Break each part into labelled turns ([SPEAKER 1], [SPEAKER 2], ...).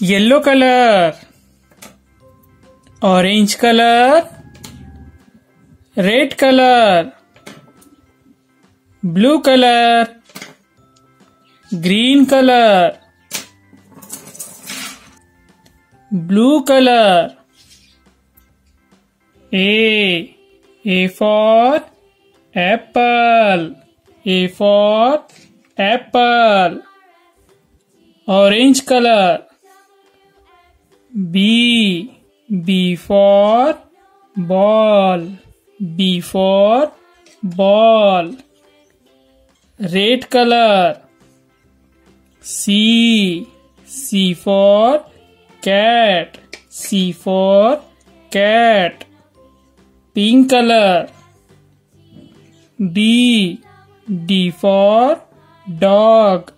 [SPEAKER 1] Yellow colour, orange colour, red colour, blue colour, green colour, blue colour. A A for apple A for apple orange colour. B B for ball B for ball red color C C for cat C for cat pink color D D for dog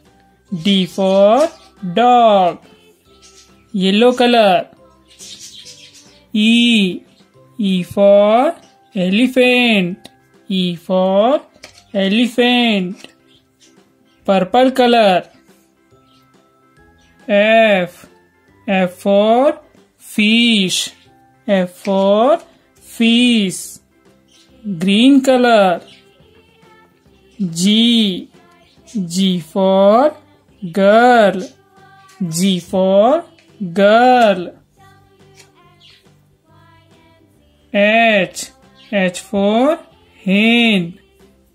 [SPEAKER 1] D for dog yellow color E E for elephant E for elephant purple color F F for fish F for fish green color G G for girl G for girl H H for hen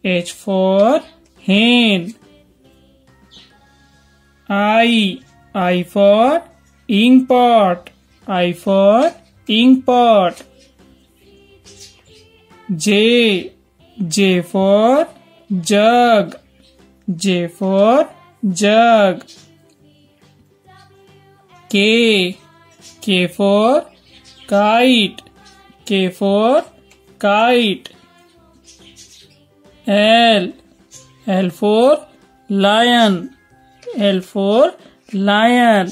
[SPEAKER 1] H for hen I I for ink pot I for ink pot J J for jug J for jug K K for kite K for kite L L for lion L for lion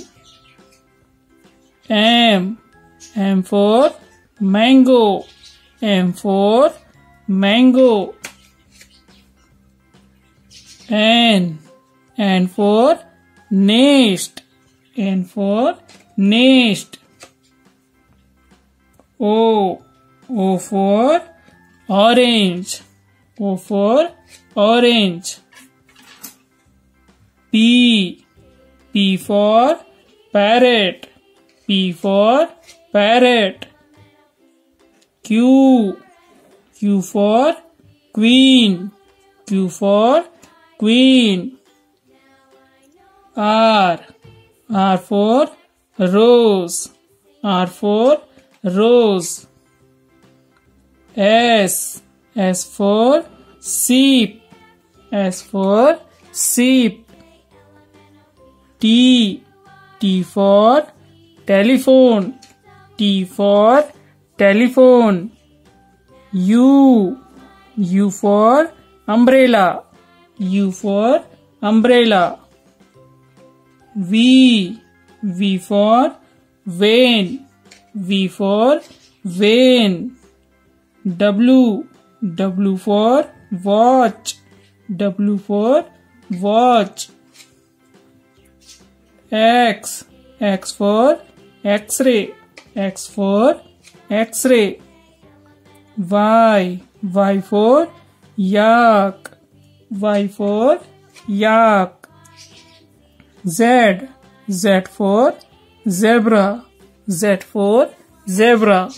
[SPEAKER 1] M M for mango M for mango N N for nest N for nest O O for orange. O for orange. P P for parrot. P for parrot. Q Q for queen. Q for queen. R R for rose R for rose S. S for sheep S for sheep T. T for telephone. T for telephone. U. U for umbrella. U for umbrella V V for vane V for vane W W for watch W for watch X X for X-ray X for X-ray Y Y for yak Y for yak Z Z for zebra Z for zebra